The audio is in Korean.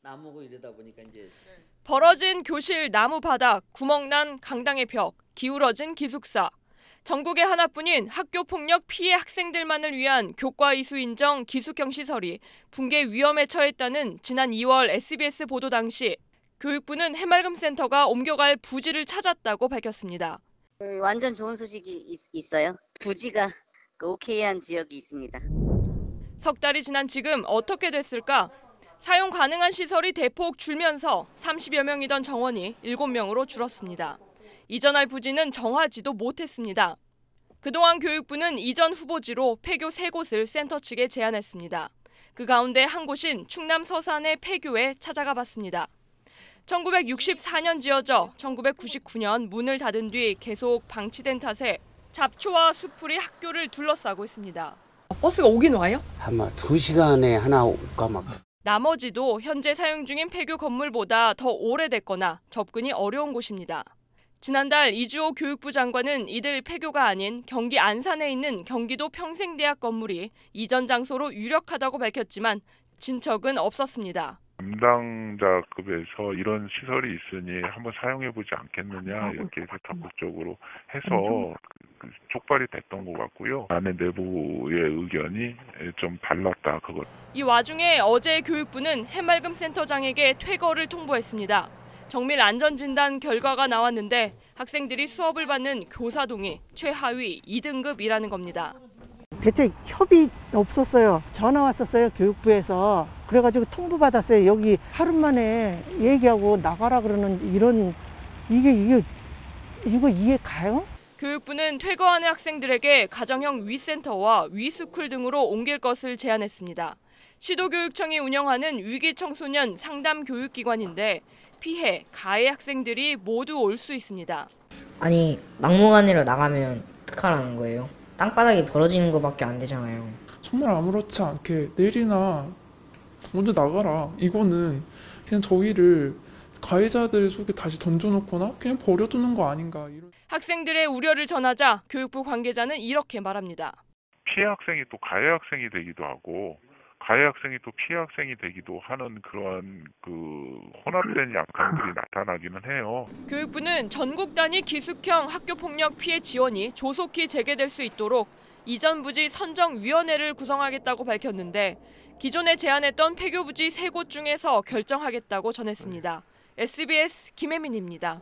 나무고 이러다 보니까 이제 벌어진 교실 나무 바닥, 구멍난 강당의 벽, 기울어진 기숙사. 전국에 하나뿐인 학교 폭력 피해 학생들만을 위한 교과 이수 인정 기숙형 시설이 붕괴 위험에 처했다는 지난 2월 SBS 보도 당시 교육부는 해맑음 센터가 옮겨갈 부지를 찾았다고 밝혔습니다. 그 완전 좋은 소식이 있, 어요 부지가 그 오케이한 지역이 있습니다. 석 달이 지난 지금 어떻게 됐을까? 사용 가능한 시설이 대폭 줄면서 30여 명이던 정원이 7명으로 줄었습니다. 이전할 부지는 정하지도 못했습니다. 그동안 교육부는 이전 후보지로 폐교 3곳을 센터 측에 제안했습니다. 그 가운데 한 곳인 충남 서산의 폐교에 찾아가 봤습니다. 1964년 지어져 1999년 문을 닫은 뒤 계속 방치된 탓에 잡초와 수풀이 학교를 둘러싸고 있습니다. 버스가 오긴 와요? 아마 두 시간에 하나 올까 막 나머지도 현재 사용 중인 폐교 건물보다 더 오래됐거나 접근이 어려운 곳입니다. 지난달 이주호 교육부 장관은 이들 폐교가 아닌 경기 안산에 있는 경기도 평생대학 건물이 이전 장소로 유력하다고 밝혔지만 진척은 없었습니다. 담당자급에서 이런 시설이 있으니 한번 사용해보지 않겠느냐 이렇게 해서 적극적으로 해서 그 촉발이 됐던 것 같고요. 안에 내부의 의견이 좀 달랐다 그것. 이 와중에 어제 교육부는 해맑음 센터장에게 퇴거를 통보했습니다. 정밀 안전진단 결과가 나왔는데 학생들이 수업을 받는 교사동이 최하위 2등급이라는 겁니다. 대체 협의 없었어요. 전화 왔었어요 교육부에서 그래가지고 통보 받았어요. 여기 하루 만에 얘기하고 나가라 그러는 이런 이게 이게 이거 이해 가요? 교육부는 퇴거하는 학생들에게 가정형 위센터와 위스쿨 등으로 옮길 것을 제안했습니다. 시도교육청이 운영하는 위기 청소년 상담 교육기관인데 피해, 가해 학생들이 모두 올 수 있습니다. 아니 막무가내로 나가면 어떡하라는 거예요? 땅바닥이 벌어지는 것밖에 안 되잖아요. 정말 아무렇지 않게 내일이나 먼저 나가라. 이거는 그냥 저희를 가해자들 속에 다시 던져놓거나 그냥 버려두는 거 아닌가. 이런. 학생들의 우려를 전하자 교육부 관계자는 이렇게 말합니다. 피해 학생이 또 가해 학생이 되기도 하고 가해 학생이 또 피해 학생이 되기도 하는 그러한 그 혼합된 양상들이 나타나기는 해요. 교육부는 전국 단위 기숙형 학교 폭력 피해 지원이 조속히 재개될 수 있도록 이전 부지 선정 위원회를 구성하겠다고 밝혔는데 기존에 제안했던 폐교 부지 세 곳 중에서 결정하겠다고 전했습니다. SBS 김혜민입니다.